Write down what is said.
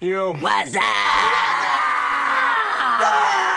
Yo. What's up? Ah!